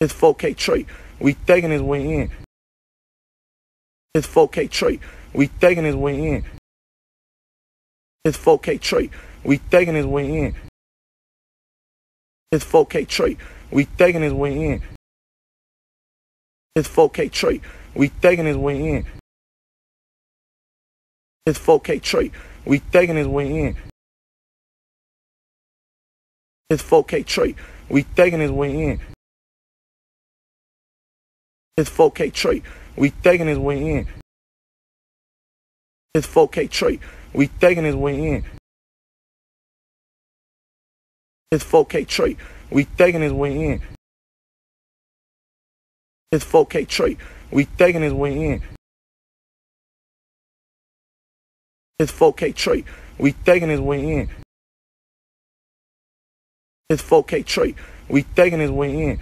It's 4K trait. We thinking his way in. It's 4K trait. We thinking his way in. It's 4K trait. We thinking his way in. It's 4K trait. We thinking his way in. It's 4K trait. We thinking his way in. It's 4K trait. We thinking his way in. It's 4K trait. We thinking his way in. It's 4K trait. We thinking his way in. It's 4K trait. We thinking his way in. It's 4K trait. We thinking his way in. It's 4K trait. We thinking his way in. It's 4K trait. We thinking his way in. It's 4K trait. We thinking his way in.